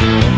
Thank you.